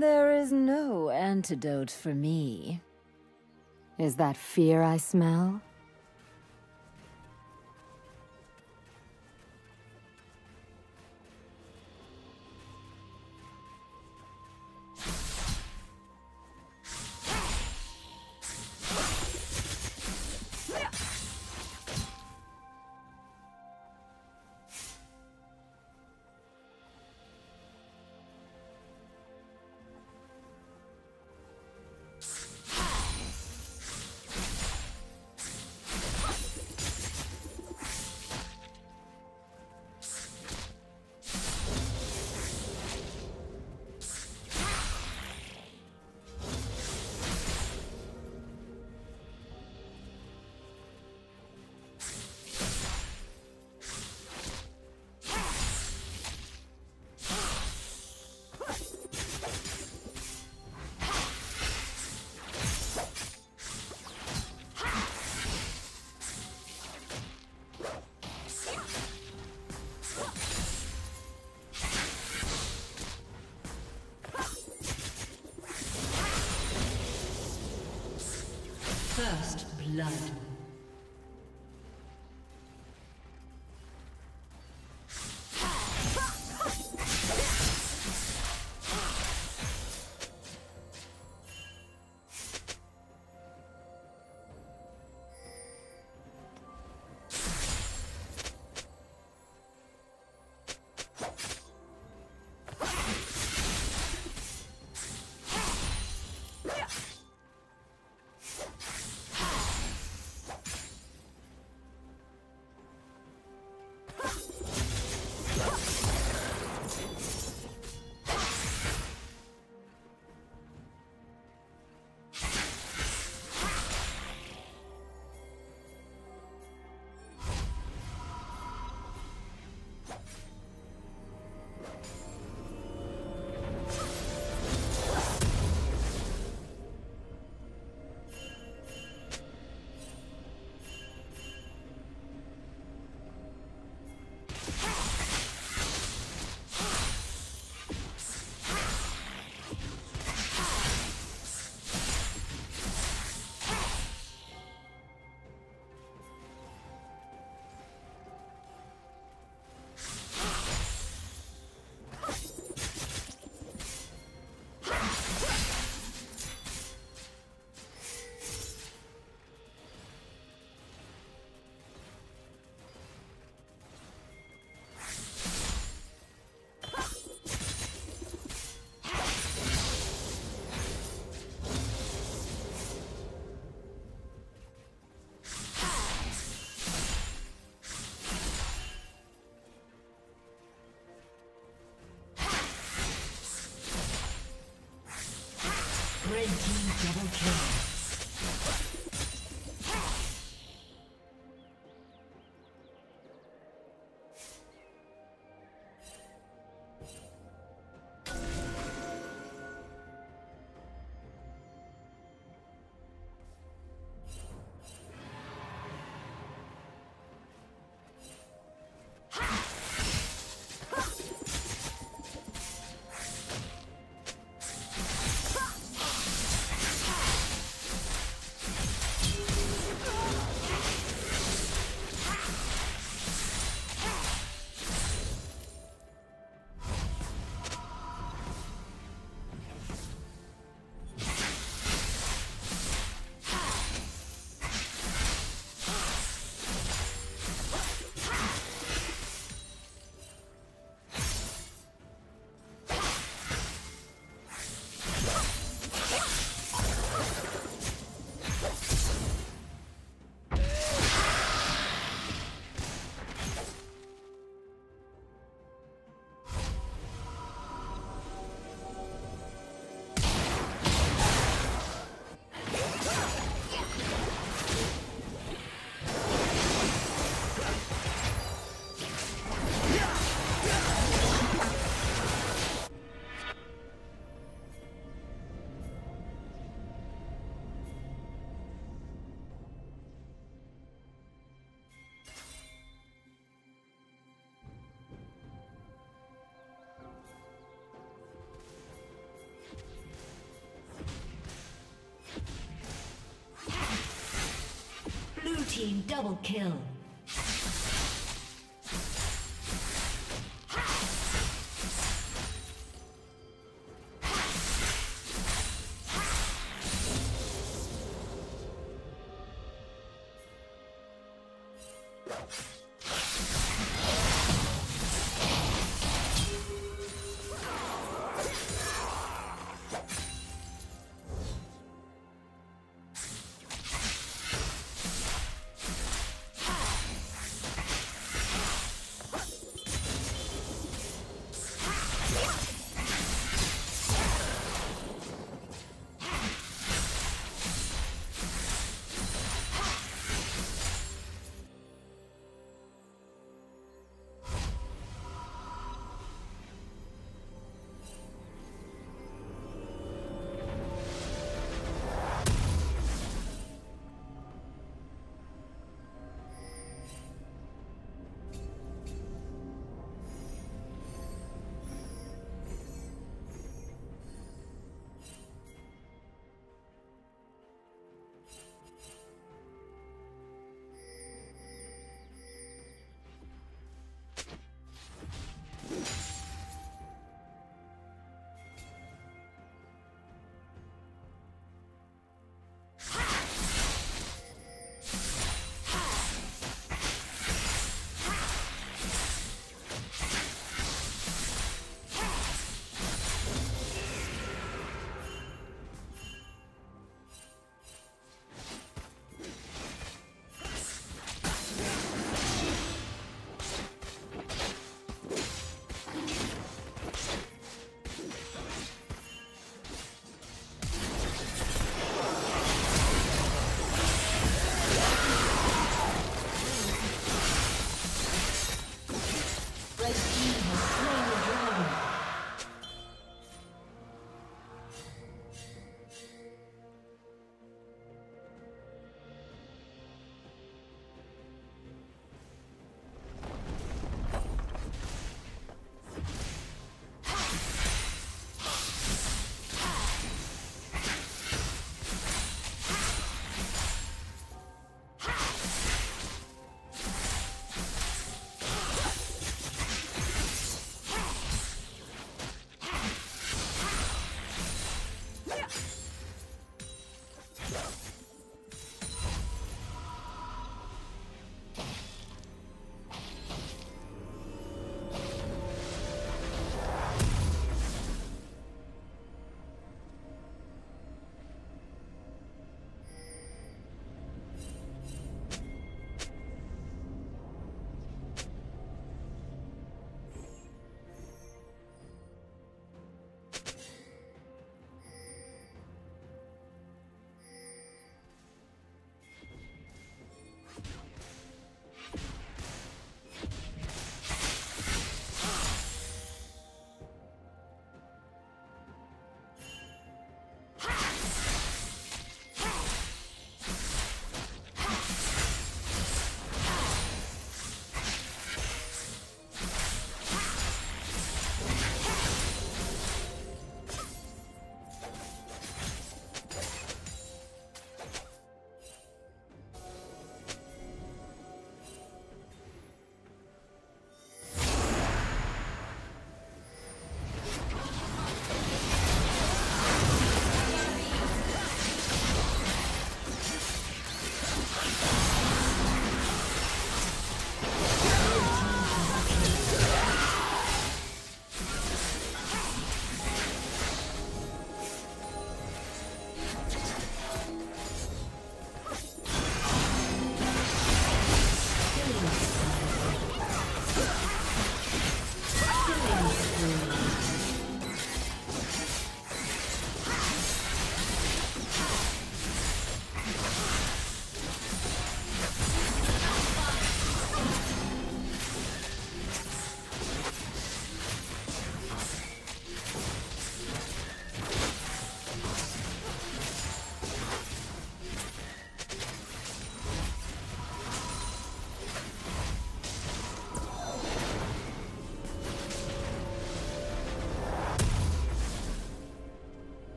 There is no antidote for me. Is that fear I smell? First blood. Double kill. Team double kill.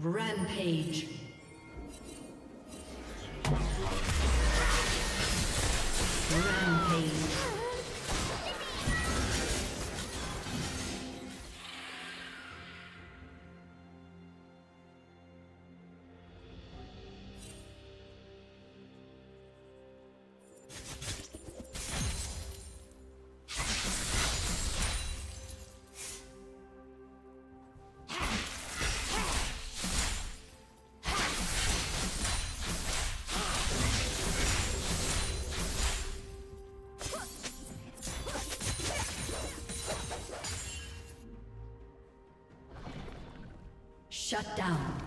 Rampage. Shut down.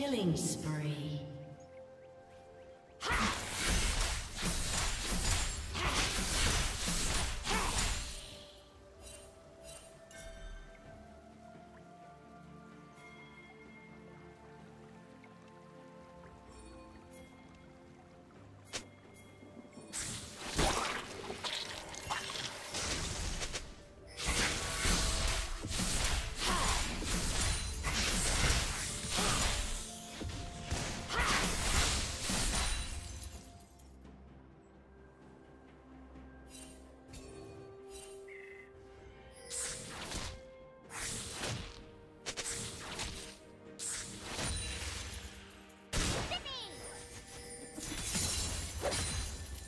Killing spree.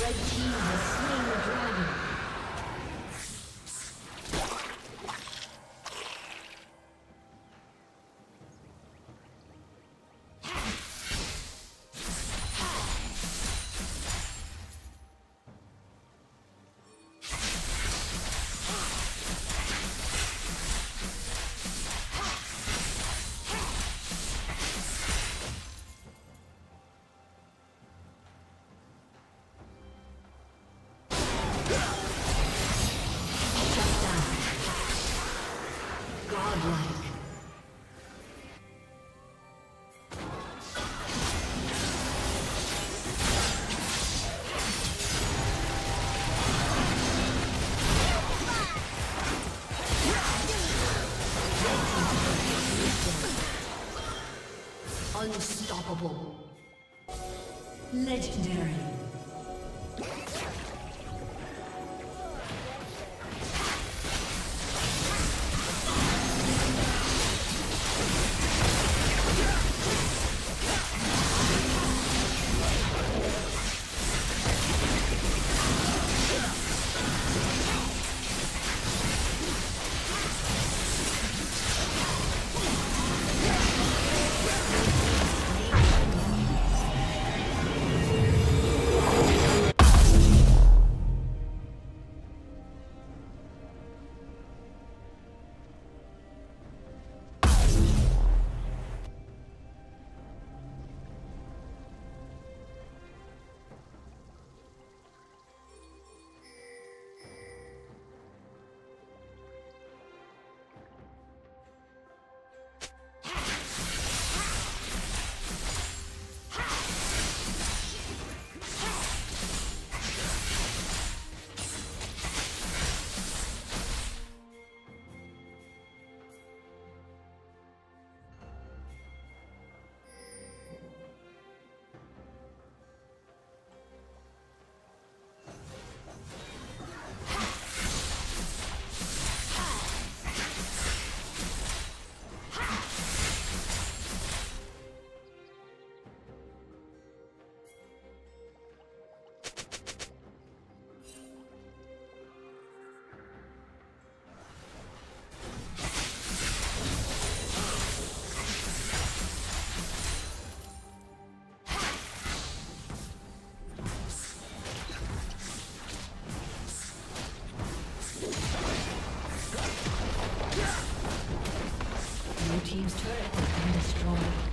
Unstoppable. Been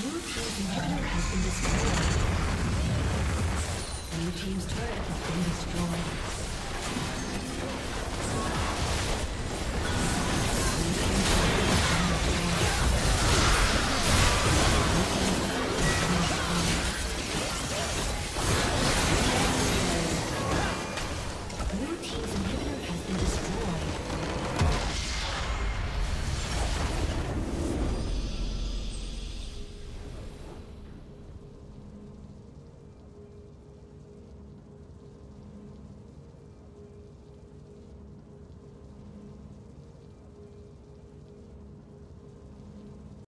Blue destroyed. Blue team's turret has been destroyed.